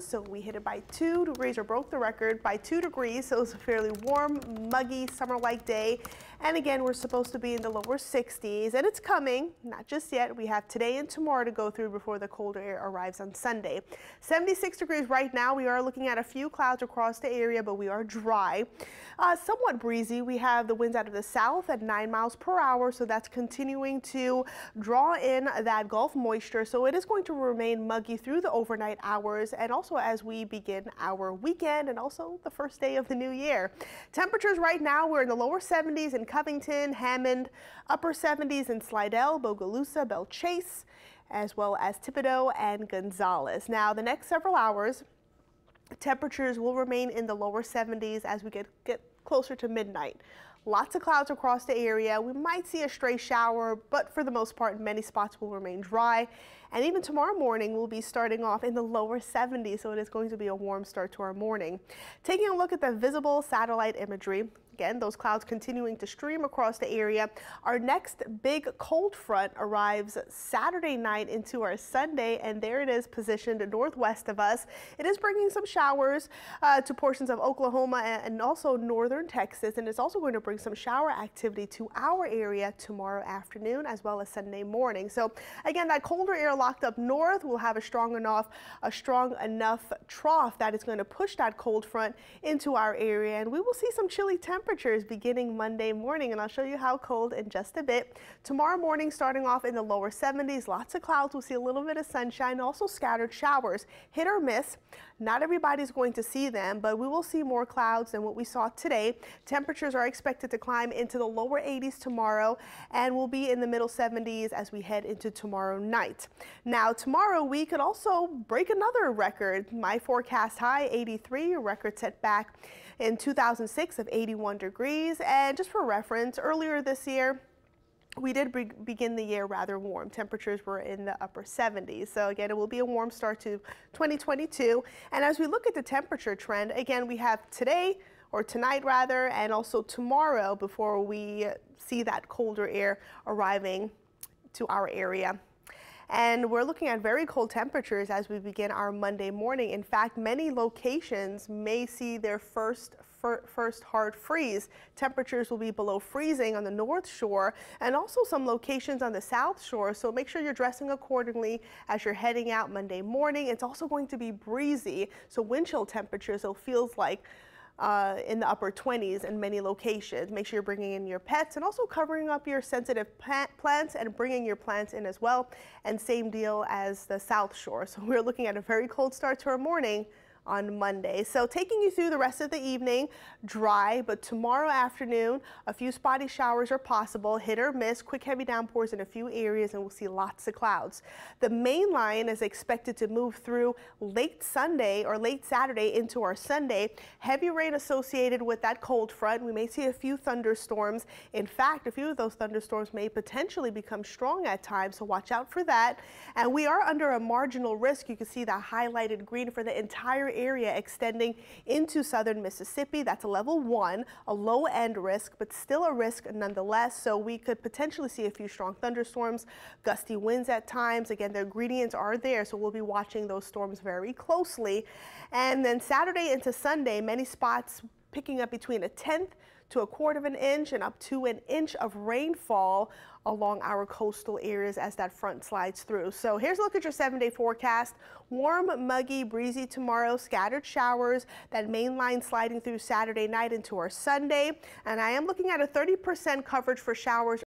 so we hit it by two. Degrees or broke the record by two degrees so it was a fairly warm muggy summer-like day and again we're supposed to be in the lower 60s and it's coming. Not just yet. We have today and tomorrow to go through before the colder air arrives on Sunday. 76 degrees right now. We are looking at a few clouds across the area but we are dry. Uh, somewhat breezy. We have the winds out of the south at 9 miles per hour so that's continuing to draw in that Gulf moisture. So it is going to remain muggy through the overnight hours and and also as we begin our weekend and also the first day of the new year. Temperatures right now, we're in the lower 70s in Covington, Hammond, upper 70s in Slidell, Bogalusa, Belle Chasse, as well as Thibodaux and Gonzales. Now, the next several hours, temperatures will remain in the lower 70s as we get, get closer to midnight. Lots of clouds across the area. We might see a stray shower, but for the most part, many spots will remain dry. And even tomorrow morning, we'll be starting off in the lower 70s, so it is going to be a warm start to our morning. Taking a look at the visible satellite imagery, Again, those clouds continuing to stream across the area. Our next big cold front arrives Saturday night into our Sunday, and there it is positioned northwest of us. It is bringing some showers uh, to portions of Oklahoma and also northern Texas, and it's also going to bring some shower activity to our area tomorrow afternoon as well as Sunday morning. So again, that colder air locked up north will have a strong enough, a strong enough trough that is going to push that cold front into our area, and we will see some chilly temperatures beginning Monday morning, and I'll show you how cold in just a bit. Tomorrow morning, starting off in the lower 70s, lots of clouds. We'll see a little bit of sunshine, also scattered showers. Hit or miss. Not everybody's going to see them, but we will see more clouds than what we saw today. Temperatures are expected to climb into the lower 80s tomorrow, and will be in the middle 70s as we head into tomorrow night. Now, tomorrow we could also break another record. My forecast high, 83, a record set back in 2006 of 81 degrees. And just for reference, earlier this year, we did be begin the year rather warm. Temperatures were in the upper 70s. So again, it will be a warm start to 2022. And as we look at the temperature trend, again, we have today or tonight rather, and also tomorrow before we see that colder air arriving to our area. And we're looking at very cold temperatures as we begin our Monday morning. In fact, many locations may see their first first hard freeze. Temperatures will be below freezing on the north shore and also some locations on the south shore. So make sure you're dressing accordingly as you're heading out Monday morning. It's also going to be breezy. So wind chill temperatures, so it feels like uh, in the upper 20s in many locations. Make sure you're bringing in your pets and also covering up your sensitive plants and bringing your plants in as well. And same deal as the South Shore. So we're looking at a very cold start to our morning on Monday. So taking you through the rest of the evening, dry, but tomorrow afternoon, a few spotty showers are possible, hit or miss, quick heavy downpours in a few areas, and we'll see lots of clouds. The main line is expected to move through late Sunday or late Saturday into our Sunday. Heavy rain associated with that cold front. We may see a few thunderstorms. In fact, a few of those thunderstorms may potentially become strong at times, so watch out for that. And we are under a marginal risk. You can see that highlighted green for the entire area extending into southern Mississippi. That's a level one, a low end risk, but still a risk nonetheless. So we could potentially see a few strong thunderstorms, gusty winds at times. Again, the ingredients are there, so we'll be watching those storms very closely. And then Saturday into Sunday, many spots picking up between a tenth to a quarter of an inch and up to an inch of rainfall along our coastal areas as that front slides through. So here's a look at your seven day forecast. Warm, muggy, breezy tomorrow, scattered showers, that main line sliding through Saturday night into our Sunday. And I am looking at a 30% coverage for showers